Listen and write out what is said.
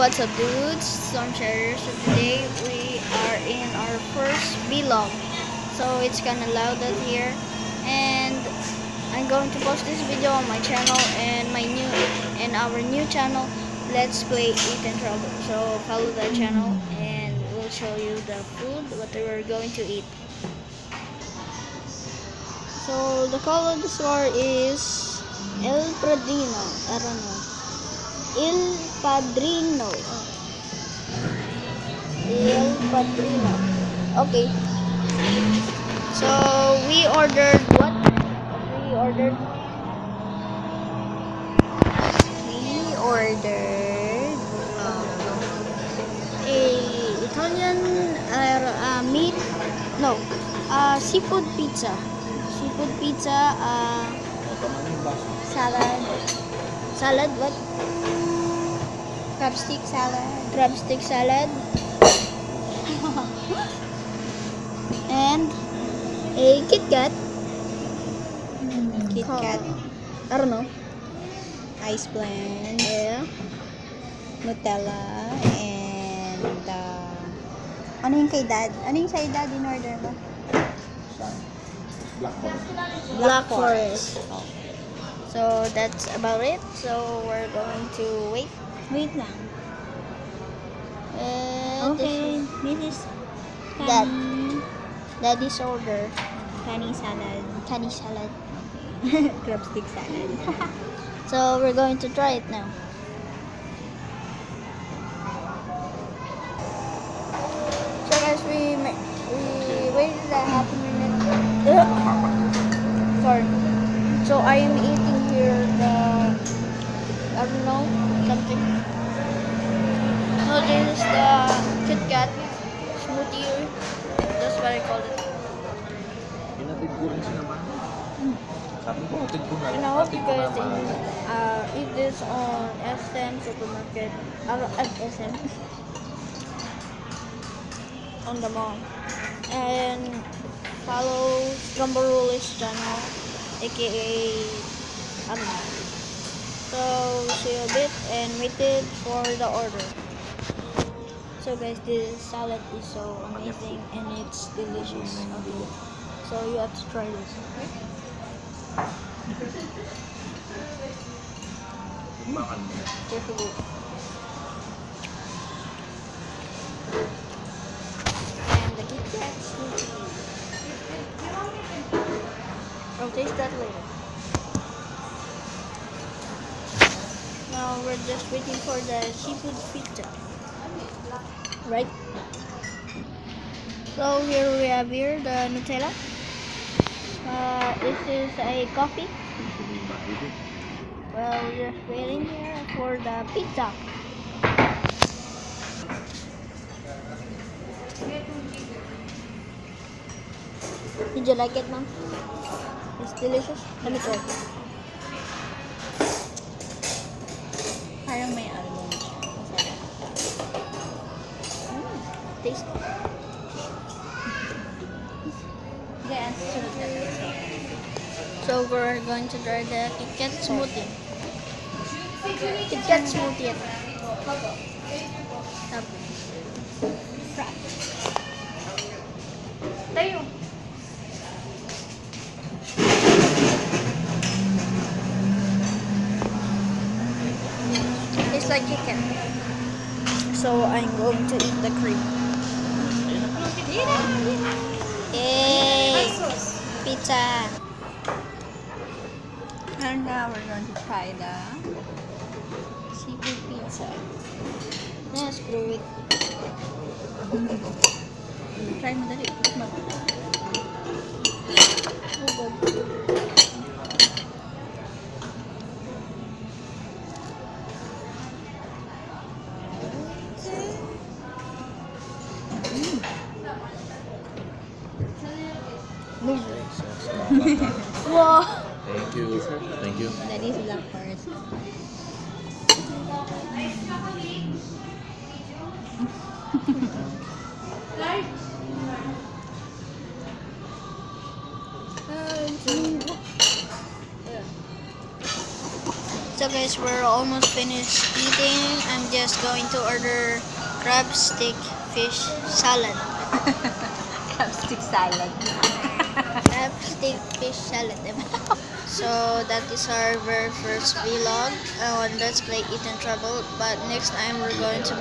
what's up dudes? Storm Sharers. So today we are in our first vlog. So it's kinda loud out here. And I'm going to post this video on my channel and my new and our new channel, Let's Play Eat and Trouble. So follow that channel and we'll show you the food what we're going to eat. So the color of the store is El Padrino. I don't know. Il Padrino. Il Padrino. Okay. So we ordered what? We ordered. We ordered um, a Italian uh, uh, meat. No, uh, seafood pizza. Seafood pizza. Uh, salad. Salad. What? Crab stick salad. crab stick salad and a Kit Kat. Kit Kat. I don't know. Ice blend. Yeah. Nutella. And uh, ano yung kay dad? Ano yung sa'yo dad in order mo? Black forest. Black Forest. Oh. So that's about it. So we're going to wait. Wait lang. And Okay. This is. Kani, Daddy's order. Kani salad. Kani salad. Crab stick salad. So we're going to try it now. So guys, we we waited a half a minute. Sorry. So I am eating something. So this is the Kit Kat smoothie. That's what I call it. Pinatid ko rin siya naman. Sabi ko, atid ko. I hope you guys uh, eat this on SM supermarket. Uh, at SM. on the mall. And follow Gumbarulis channel, aka I. So see you and waited for the order. So guys, this salad is so amazing and it's delicious. Okay. So you have to try this. Okay? And the Kit Kat. I'll taste that later. Now we're just waiting for the seafood pizza. Right? So here we have here the Nutella. Uh, this is a coffee. Well, we're just waiting here for the pizza. Did you like it, mom? It's delicious. Let me try. Parang taste. Kaya ang susunod na tayo sa So we're going to try the Kit Kat smoothie. Kit Kat smoothie. Tayo. It's like chicken. So I'm going to eat the cream. Yay! Pizza. And now we're going to try the seafood pizza. Yeah, screw it. Try mo dali. Oh, God. Wow. Thank you. Thank you. That is black forest. So guys, we're almost finished eating. I'm just going to order crab stick fish salad. Chopstick salad. Stick fish salad. so that is our very first vlog on Let's Play Eat and Trouble. But next time we're going to